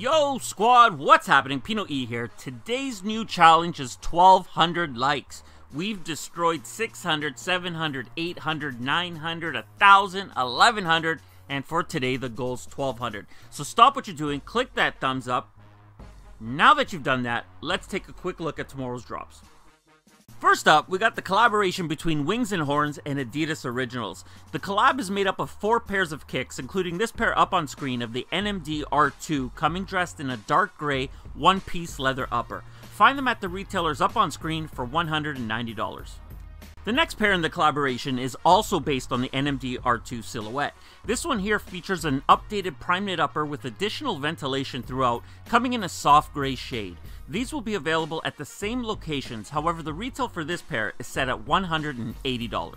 Yo, squad, what's happening? Pino E here. Today's new challenge is 1200 likes. We've destroyed 600, 700, 800, 900, 1000, 1100, and for today the goal's 1200. So stop what you're doing, click that thumbs up. Now that you've done that, let's take a quick look at tomorrow's drops. First up, we got the collaboration between Wings and Horns and Adidas Originals. The collab is made up of four pairs of kicks, including this pair up on screen of the NMD R2 coming dressed in a dark gray one-piece leather upper. Find them at the retailers up on screen for $190. The next pair in the collaboration is also based on the NMD R2 silhouette. This one here features an updated prime knit upper with additional ventilation throughout, coming in a soft gray shade. These will be available at the same locations, however the retail for this pair is set at $180.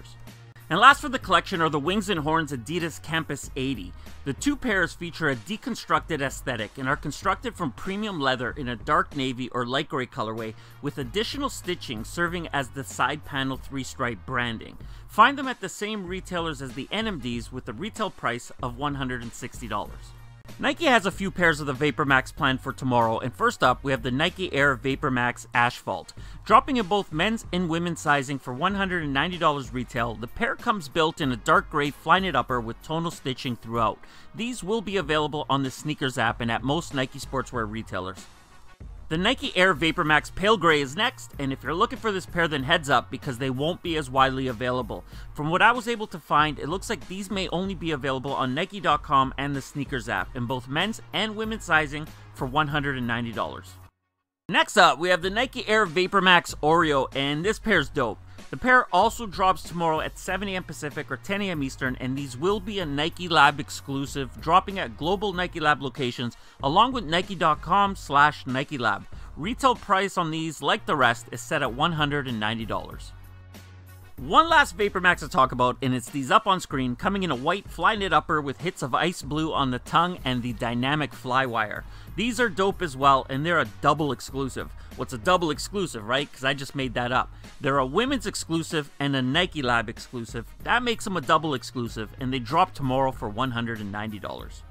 And last for the collection are the Wings and Horns Adidas Campus 80. The two pairs feature a deconstructed aesthetic and are constructed from premium leather in a dark navy or light gray colorway with additional stitching serving as the side panel three stripe branding. Find them at the same retailers as the NMDs with a retail price of $160. Nike has a few pairs of the Vapor Max planned for tomorrow, and first up, we have the Nike Air Vapor Max Asphalt. Dropping in both men's and women's sizing for $190 retail, the pair comes built in a dark gray Flyknit upper with tonal stitching throughout. These will be available on the SNKRS app and at most Nike sportswear retailers. The Nike Air Vapor Max Pale Gray is next, and if you're looking for this pair, then heads up because they won't be as widely available. From what I was able to find, it looks like these may only be available on Nike.com and the SNKRS app in both men's and women's sizing for $190. Next up, we have the Nike Air Vapor Max Oreo, and this pair's dope. The pair also drops tomorrow at 7 a.m. Pacific or 10 a.m. Eastern, and these will be a Nike Lab exclusive, dropping at global Nike Lab locations, along with Nike.com slash Nike Lab. Retail price on these, like the rest, is set at $190. One last Vapor Max to talk about, and it's these up on screen, coming in a white Flyknit upper with hits of ice blue on the tongue and the dynamic flywire. These are dope as well, and they're a double exclusive. What's a double exclusive, right? Because I just made that up. They're a women's exclusive and a Nike Lab exclusive. That makes them a double exclusive, and they drop tomorrow for $190.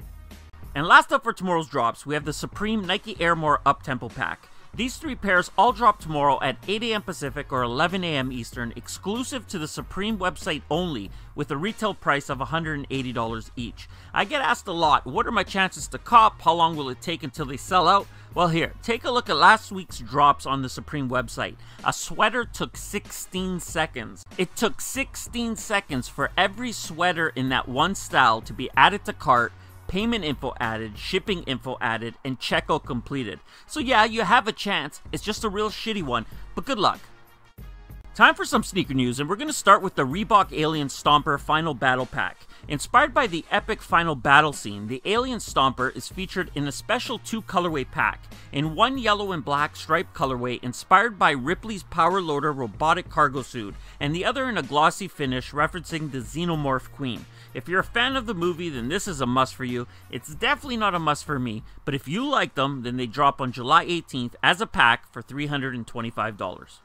And last up for tomorrow's drops, we have the Supreme Nike Air More Uptempo Pack. These three pairs all drop tomorrow at 8 a.m. Pacific or 11 a.m. Eastern, exclusive to the Supreme website only, with a retail price of $180 each. I get asked a lot, what are my chances to cop? How long will it take until they sell out? Well, here, take a look at last week's drops on the Supreme website. A sweater took 16 seconds. It took 16 seconds for every sweater in that one style to be added to cart payment info added, shipping info added, and checkout completed. So yeah, you have a chance. It's just a real shitty one, but good luck. Time for some sneaker news, and we're going to start with the Reebok Alien Stomper Final Battle Pack. Inspired by the epic final battle scene, the Alien Stomper is featured in a special two colorway pack, in one yellow and black striped colorway inspired by Ripley's Power Loader robotic cargo suit, and the other in a glossy finish referencing the Xenomorph Queen. If you're a fan of the movie, then this is a must for you. It's definitely not a must for me, but if you like them, then they drop on July 18th as a pack for $325.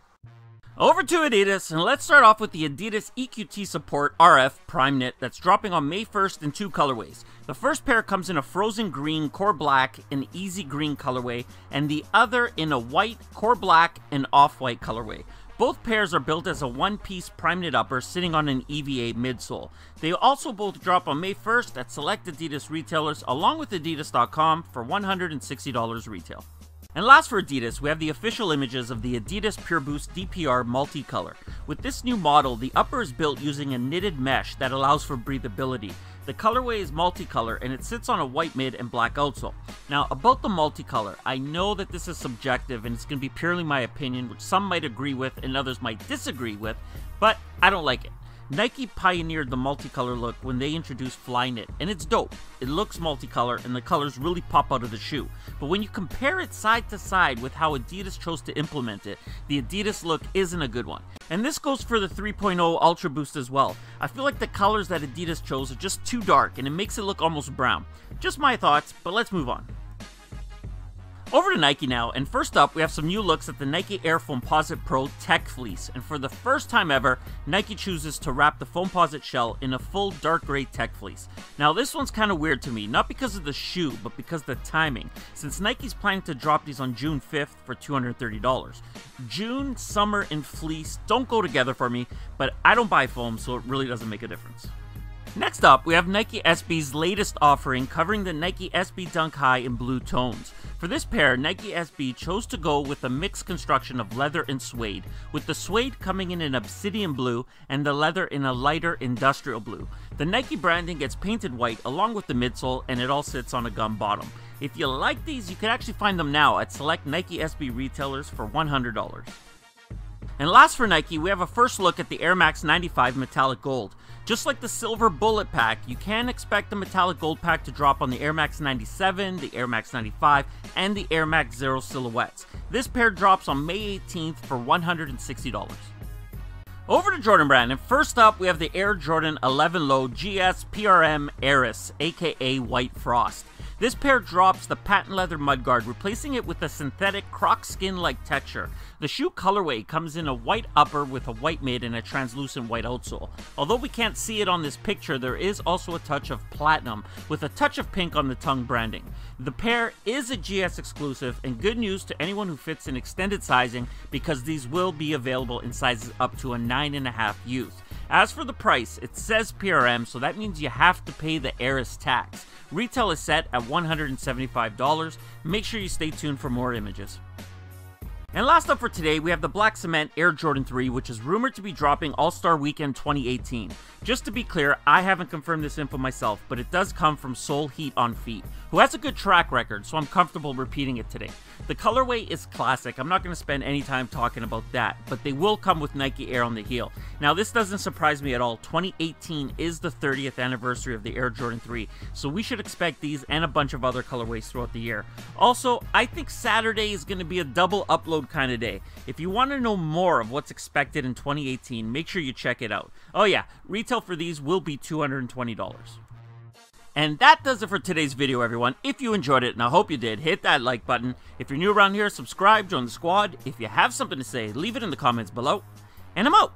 Over to Adidas, and let's start off with the Adidas EQT Support RF Prime Knit that's dropping on May 1st in two colorways. The first pair comes in a frozen green core black and easy green colorway, and the other in a white core black and off-white colorway. Both pairs are built as a one-piece prime knit upper sitting on an EVA midsole. They also both drop on May 1st at select Adidas retailers along with Adidas.com for $160 retail. And last for Adidas, we have the official images of the Adidas Pure Boost DPR multicolor. With this new model, the upper is built using a knitted mesh that allows for breathability. The colorway is multicolor and it sits on a white mid and black outsole. Now, about the multicolor, I know that this is subjective and it's going to be purely my opinion, which some might agree with and others might disagree with, but I don't like it. Nike pioneered the multicolor look when they introduced Flyknit, and it's dope. It looks multicolor and the colors really pop out of the shoe. But when you compare it side to side with how Adidas chose to implement it, the Adidas look isn't a good one. And this goes for the 3.0 Ultra Boost as well. I feel like the colors that Adidas chose are just too dark and it makes it look almost brown. Just my thoughts, but let's move on. Over to Nike now, and first up, we have some new looks at the Nike Air Foamposite Pro Tech Fleece. And for the first time ever, Nike chooses to wrap the Foamposite shell in a full dark gray Tech Fleece. Now, this one's kind of weird to me, not because of the shoe, but because the timing, since Nike's planning to drop these on June 5th for $230. June, summer, and fleece don't go together for me, but I don't buy foam, so it really doesn't make a difference. Next up, we have Nike SB's latest offering covering the Nike SB Dunk High in blue tones. For this pair, Nike SB chose to go with a mixed construction of leather and suede, with the suede coming in an obsidian blue and the leather in a lighter industrial blue. The Nike branding gets painted white along with the midsole and it all sits on a gum bottom. If you like these, you can actually find them now at select Nike SB retailers for $100. And last for Nike, we have a first look at the Air Max 95 Metallic Gold. Just like the silver bullet pack, you can expect the metallic gold pack to drop on the Air Max 97, the Air Max 95, and the Air Max Zero silhouettes. This pair drops on May 18th for $160. Over to Jordan Brand, and first up we have the Air Jordan 11 Low GS PRM Heiress, aka White Frost. This pair drops the patent leather mudguard, replacing it with a synthetic croc skin-like texture. The shoe colorway comes in a white upper with a white mid and a translucent white outsole. Although we can't see it on this picture, there is also a touch of platinum, with a touch of pink on the tongue branding. The pair is a GS exclusive, and good news to anyone who fits in extended sizing, because these will be available in sizes up to a 9.5 youth. As for the price, it says PRM, so that means you have to pay the Heiress tax. Retail is set at $175. Make sure you stay tuned for more images. And last up for today, we have the Black Cement Air Jordan 3, which is rumored to be dropping All Star Weekend 2018. Just to be clear, I haven't confirmed this info myself, but it does come from Soul Heat on Feet, who has a good track record, so I'm comfortable repeating it today. The colorway is classic, I'm not going to spend any time talking about that, but they will come with Nike Air on the heel. Now, this doesn't surprise me at all. 2018 is the 30th anniversary of the Air Jordan 3, so we should expect these and a bunch of other colorways throughout the year. Also, I think Saturday is going to be a double upload kind of day. If you want to know more of what's expected in 2018, make sure you check it out. Oh yeah, retail for these will be $220. And that does it for today's video, everyone. If you enjoyed it, and I hope you did, hit that like button. If you're new around here, subscribe, join the squad. If you have something to say, leave it in the comments below. And I'm out.